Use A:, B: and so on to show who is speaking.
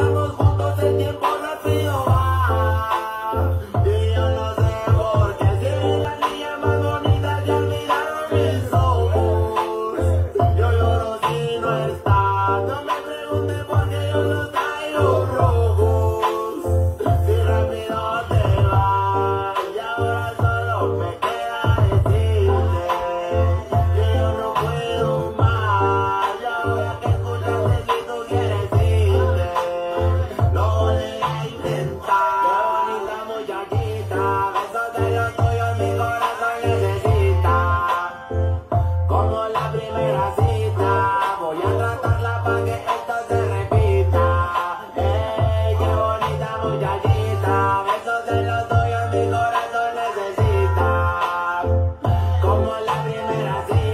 A: 那么好。muchachita, besos de los tuyos mi corazón necesita, como la primera cita.